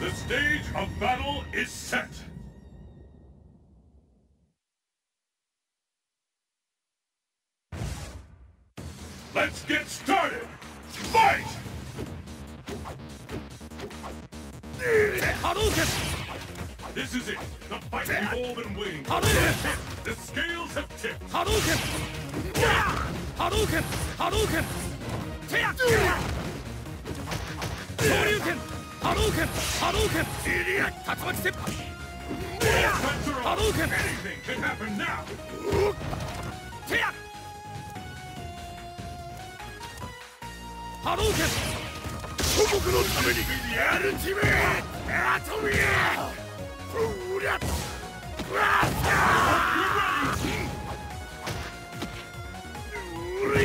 The stage of battle is set. Let's get started! Fight! This is it. The fight we've all been waiting for. The scales have tipped. Hadouken! Hadouken! Hadouken! 波動拳波動拳竜巻切破波動拳手や波動拳祖国のために。やるじめアトミーケンゃうわっ!うり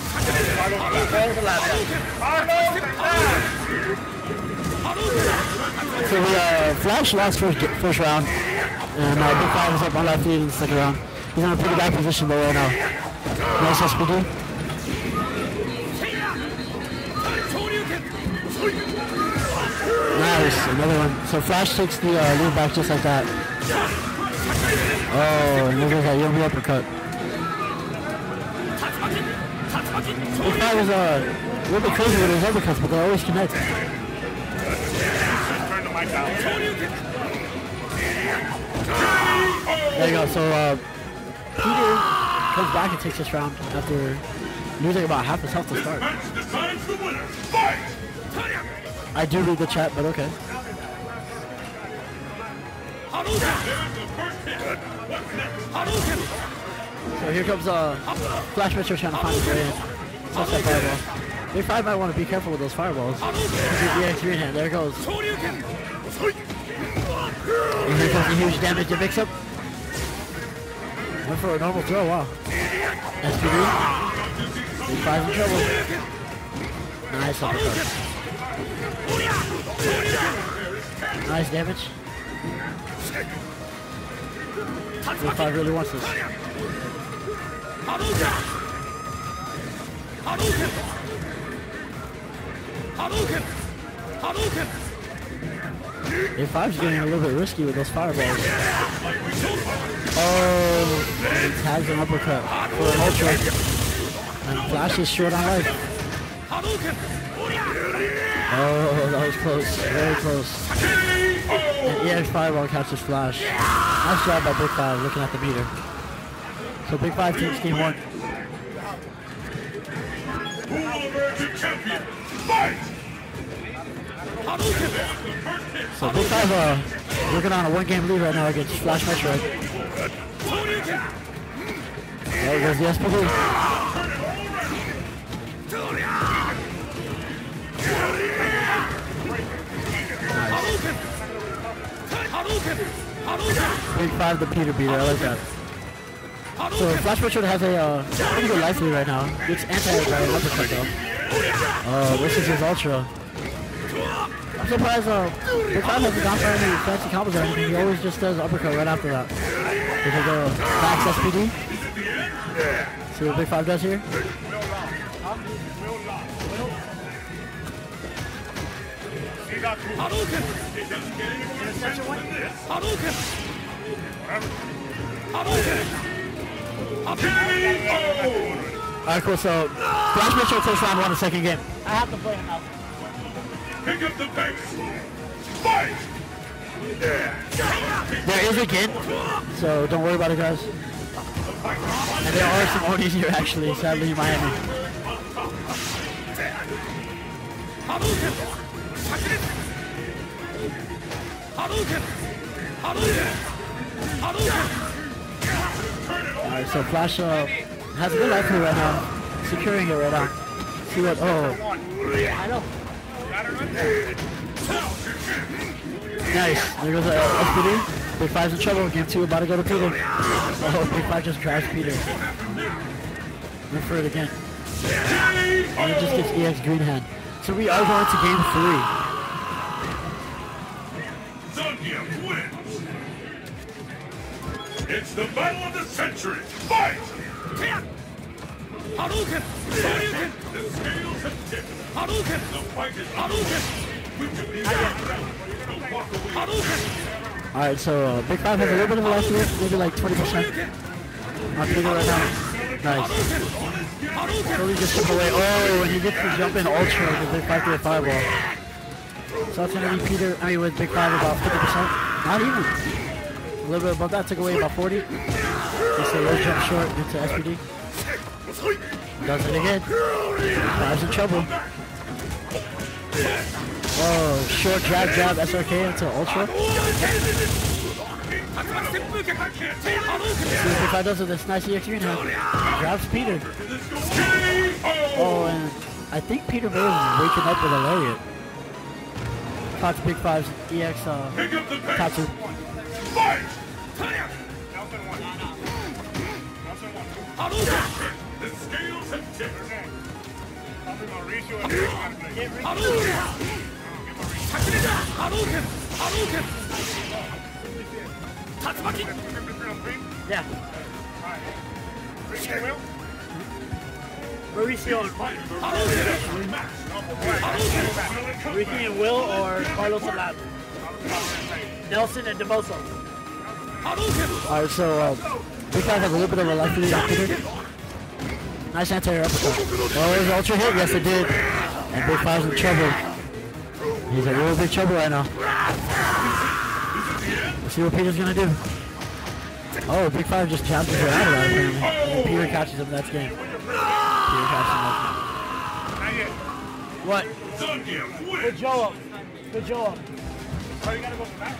So we uh, Flash lost first, first round, and uh, Big Five is up on left field in the second round. He's in a pretty bad position though right now. nice such speaking. Nice, another one. So Flash takes the uh, lead back just like that. Oh, and there's that Yomi uppercut. If I was uh, a little bit crazy with his uppercuts, but they always connect. There you go. So uh, Peter comes back and takes this round after losing about half his health to start. I do read the chat, but okay. So here comes uh, Flash Metroid trying to find his way in. Touch that fireball. They probably might want to be careful with those fireballs. Yeah, three hand. There it goes. And here comes the huge damage to mix up. Went for a normal throw, wow. SPD. Big five in trouble. Nice uppercut. Nice damage. Big five really wants this. Hadouken! Hadouken! Hadouken! If I was getting a little bit risky with those fireballs. Oh, he tags an uppercut for an ultra. And Flash is short on life. Oh, that was close. Very close. And EX Fireball catches Flash. Nice job by Big Five looking at the meter. So Big Five takes game one. So both guy's a uh, looking on a one-game lead right now against Flash Metroid. There goes the SPD. Nice. Big five to Peter Beater, I like that. So Flash Metroid has a uh, pretty good life lead right now. It's anti by an uppercut though. This is his ultra. I'm surprised uh, Big Five hasn't gone for any fancy combos or anything. He always just does uppercut right after that. Because of the max SPD. See what Big Five does here? Alright, cool. So Flash Metroid takes round one, the second game. I have to play him out. Pick up the pace. Fight! There is a Gin, so don't worry about it, guys. And there are some Onis here, actually, sadly, in Miami. So Flash uh, has a good life right now. Securing it right now. See what, oh. I know. Nice. There goes uh, SPD. Big Five's in trouble. Game 2 about to go to Peter. Oh, Big Five just drives Peter. Look for it again. And it just gets EX Green Hand. So we are going to Game 3. It's the battle of the century! Fight! Hadouken! Shoryuken! The scales have tipped! Hadouken! The fight is Hadouken! We can be Don't walk away! Hadouken! Alright, so uh, Big Five has a little bit of a life here, maybe like 20%. Shoryuken! On Peter right now. Nice. Hadouken! Hadouken! Just chip away. Oh, and he gets to jump in ultra with Big Five to a fireball. So that's gonna be Peter, I mean with Big Five about 50%. Not even. Little bit above that, took away about 40. Just a little jump short into SPD. Does it again. Five's in trouble. Oh, short jab, jab, SRK into ultra. Senpuken! See Big Five does with this nice EX green. Grabs Peter. Oh, and I think Peter May is waking up with a lariat. Caught Big Five's EX uh! Katsu. Yeah. Mauricio! Mauricio and Will or Carlos Alab? Nelson and Demoso. Alright, so uh, Big Five has a little bit of a life lead Peter. Nice anti-air uppercut. Oh, there's ultra hit. Yes, it did. And Big Five's in trouble. He's in real big trouble right now. Let's see what Peter's gonna do. Oh, Big Five just his way out of that apparently. Peter catches him next game. Peter catches him next game. What? Good Joe up. Good Joe up. Oh, you gotta go back?